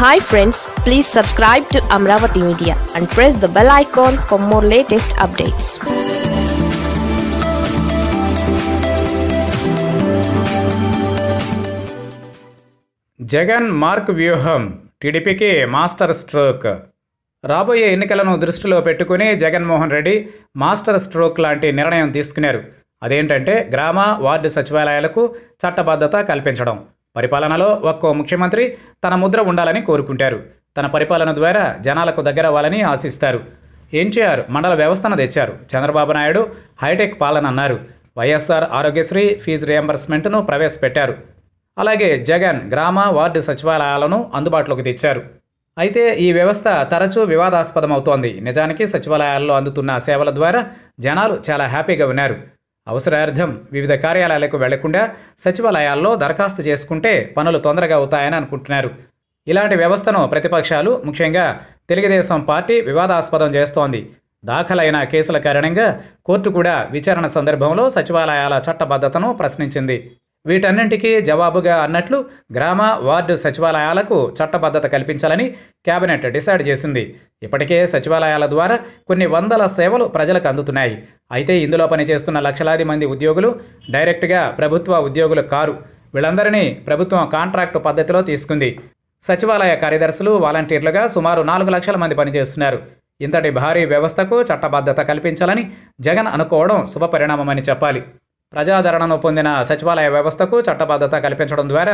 Hi friends please subscribe to Amaravati media and press the bell icon for more latest updates Jagan mark వ్యూహం టీడీపీకి master stroke. రాబోయే ఎన్నికలను దృష్టిలో పెట్టుకుని Jaganmohan Reddy master stroke లాంటి నిర్ణయం తీసుకున్నారు. అదేంటంటే గ్రామ వార్డు సచివాలయాలకు చట్టబద్ధత కల్పించడం. పరిపాలనలో ఒక్కో ముఖ్యమంత్రి తన ముద్ర ఉండాలని కోరుకుంటారు. తన పరిపాలన ద్వారా జనాలకు దగ్గరవ్వాలని ఆశిస్తారు. ఎన్టీఆర్ మండల వ్యవస్థను తెచ్చారు. చంద్రబాబు నాయుడు హైటెక్ పాలన అన్నారు. వైఎస్ఆర్ ఆరోగ్యశ్రీ ఫీజు రియంబర్స్మెంట్ను ప్రవేశపెట్టారు. అలాగే జగన్ గ్రామ వార్డు సచివాలయాలను అందుబాటులోకి తెచ్చారు. అయితే ఈ వ్యవస్థ తరచూ వివాదాస్పదమవుతోంది. నిజానికి సచివాలయాల్లో అందుతున్న సేవల ద్వారా జనాలు చాలా హ్యాపీగా ఉన్నారు. అవసరార్థం వివిధ కార్యాలయాలకు వెళ్ళకుండా సచివాలయాల్లో దరఖాస్తు చేసుకుంటే పనులు తొందరగా అవుతాయని అనుకుంటున్నారు. ఇలాంటి వ్యవస్థను ప్రతిపక్షాలు ముఖ్యంగా తెలుగుదేశం పార్టీ వివాదాస్పదం చేస్తోంది. దాఖలైన కేసుల కారణంగా కోర్టు కూడా విచారణ సందర్భంలో సచివాలయాల చట్టబద్ధతను ప్రశ్నించింది. వీటన్నింటికీ జవాబుగా అన్నట్లు గ్రామ వార్డు సచివాలయాలకు చట్టబద్ధత కల్పించాలని కేబినెట్ డిసైడ్ చేసింది. ఇప్పటికే సచివాలయాల ద్వారా కొన్ని వందల సేవలు ప్రజలకు అందుతున్నాయి. అయితే ఇందులో పనిచేస్తున్న లక్షలాది మంది ఉద్యోగులు డైరెక్ట్గా ప్రభుత్వ ఉద్యోగులు కారు. వీళ్ళందరినీ ప్రభుత్వం కాంట్రాక్టు పద్ధతిలో తీసుకుంది. సచివాలయ కార్యదర్శులు వాలంటీర్లుగా సుమారు నాలుగు లక్షల మంది పనిచేస్తున్నారు. ఇంతటి భారీ వ్యవస్థకు చట్టబద్ధత కల్పించాలని జగన్ అనుకోవడం శుభపరిణామమని చెప్పాలి. ప్రజాదరణను పొందిన సచివాలయ వ్యవస్థకు చట్టబద్ధత కల్పించడం ద్వారా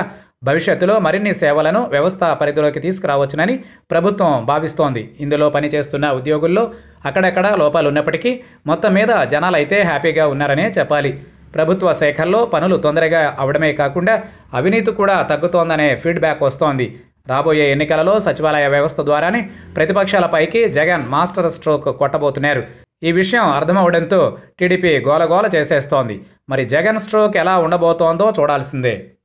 భవిష్యత్తులో మరిన్ని సేవలను వ్యవస్థ పరిధిలోకి తీసుకురావచ్చునని ప్రభుత్వం భావిస్తోంది. ఇందులో పనిచేస్తున్న ఉద్యోగుల్లో అక్కడక్కడ లోపాలు ఉన్నప్పటికీ మొత్తం మీద జనాలైతే హ్యాపీగా ఉన్నారనే చెప్పాలి. ప్రభుత్వ శాఖల్లో పనులు తొందరగా అవడమే కాకుండా అవినీతి కూడా తగ్గుతోందనే ఫీడ్బ్యాక్ వస్తోంది. రాబోయే ఎన్నికలలో సచివాలయ వ్యవస్థ ద్వారానే ప్రతిపక్షాలపైకి జగన్ మాస్టర్ స్ట్రోక్ కొట్టబోతున్నారు. ఈ విషయం అర్థమవడంతో టీడీపీ గోలగోల చేసేస్తోంది. మరి జగన్ స్ట్రోక్ ఎలా ఉండబోతోందో చూడాల్సిందే.